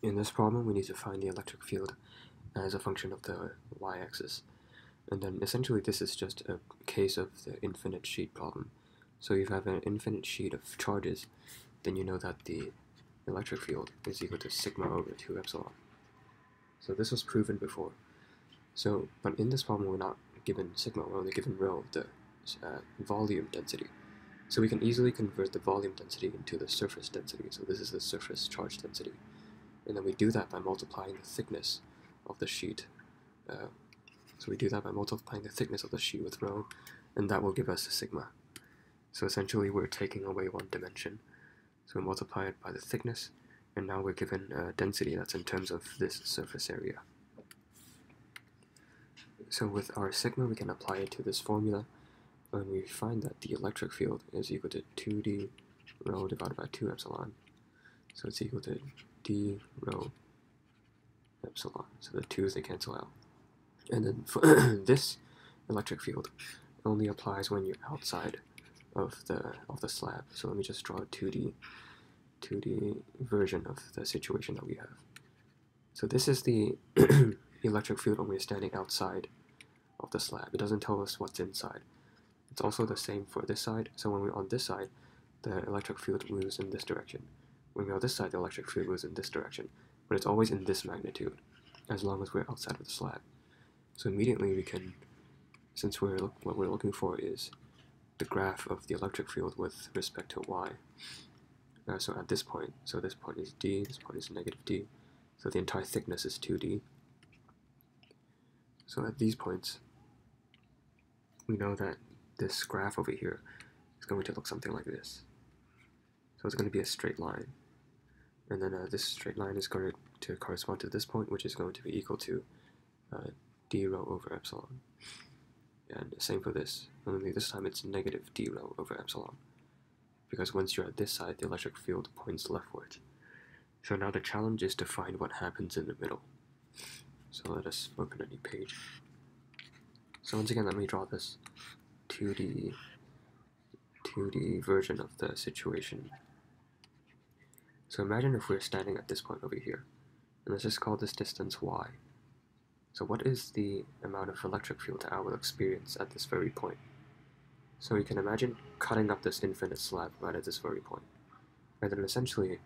In this problem, we need to find the electric field as a function of the y-axis. And then essentially this is just a case of the infinite sheet problem. So if you have an infinite sheet of charges, then you know that the electric field is equal to sigma over 2 epsilon. So this was proven before. So, but in this problem we're not given sigma, we're only given rho, the uh, volume density. So we can easily convert the volume density into the surface density. So this is the surface charge density and then we do that by multiplying the thickness of the sheet. Uh, so we do that by multiplying the thickness of the sheet with rho, and that will give us a sigma. So essentially we're taking away one dimension. So we multiply it by the thickness, and now we're given a density that's in terms of this surface area. So with our sigma, we can apply it to this formula, and we find that the electric field is equal to 2d rho divided by 2 epsilon. So it's equal to d rho epsilon. So the 2's they cancel out. And then this electric field only applies when you're outside of the of the slab. So let me just draw a 2D 2D version of the situation that we have. So this is the electric field when we're standing outside of the slab. It doesn't tell us what's inside. It's also the same for this side. So when we're on this side, the electric field moves in this direction. When we're on this side, the electric field goes in this direction, but it's always in this magnitude, as long as we're outside of the slab. So immediately we can, since we're what we're looking for is the graph of the electric field with respect to y. Uh, so at this point, so this point is d, this point is negative d, so the entire thickness is 2d. So at these points, we know that this graph over here is going to look something like this. So it's going to be a straight line and then uh, this straight line is going to correspond to this point, which is going to be equal to uh, d rho over epsilon. And the same for this, only this time it's negative d rho over epsilon, because once you're at this side, the electric field points leftward. So now the challenge is to find what happens in the middle. So let us open a new page. So once again, let me draw this 2D, 2D version of the situation so imagine if we're standing at this point over here, and let's just call this distance y. So what is the amount of electric field that I will experience at this very point? So you can imagine cutting up this infinite slab right at this very point. And then essentially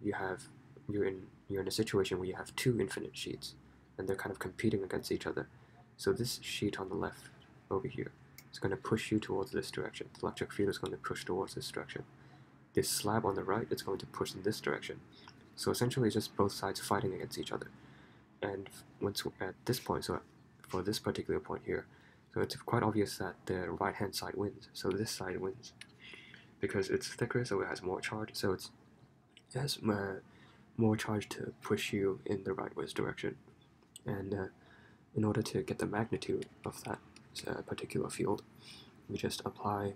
you have you're in you're in a situation where you have two infinite sheets and they're kind of competing against each other. So this sheet on the left over here is going to push you towards this direction. The electric field is going to push towards this direction this slab on the right is going to push in this direction. So essentially it's just both sides fighting against each other. And once at this point, so for this particular point here, so it's quite obvious that the right hand side wins. So this side wins. Because it's thicker, so it has more charge, so it's, it has uh, more charge to push you in the rightwards direction. And uh, in order to get the magnitude of that uh, particular field, we just apply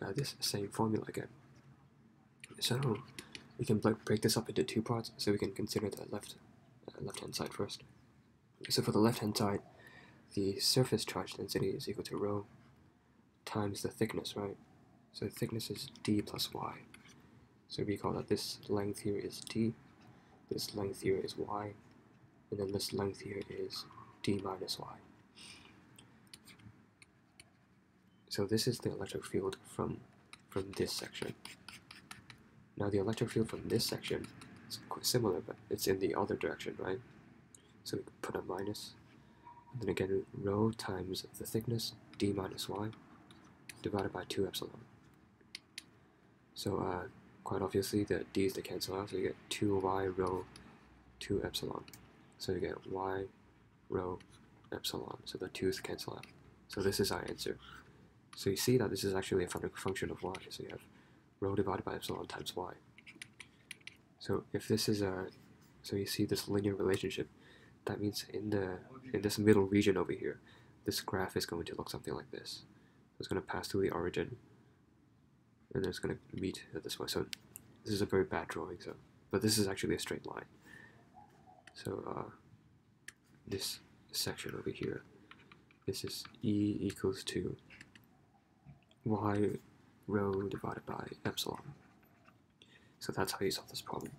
uh, this same formula again. So we can break this up into two parts, so we can consider the left uh, left hand side first. So for the left hand side, the surface charge density is equal to rho times the thickness, right? So thickness is d plus y. So recall that this length here is d, this length here is y, and then this length here is d minus y. So this is the electric field from from this section. Now the electric field from this section is quite similar, but it's in the other direction, right? So we can put a minus, and then again rho times the thickness, d minus y, divided by 2 epsilon. So uh, quite obviously the d's they cancel out, so you get 2y rho 2 epsilon. So you get y rho epsilon, so the 2's cancel out. So this is our answer. So you see that this is actually a function of y, so you have rho divided by epsilon times y. So if this is a, so you see this linear relationship, that means in the in this middle region over here, this graph is going to look something like this. It's going to pass through the origin, and then it's going to meet at this point. So this is a very bad drawing. So, but this is actually a straight line. So uh, this section over here, this is e equals to y rho divided by epsilon. So that's how you solve this problem.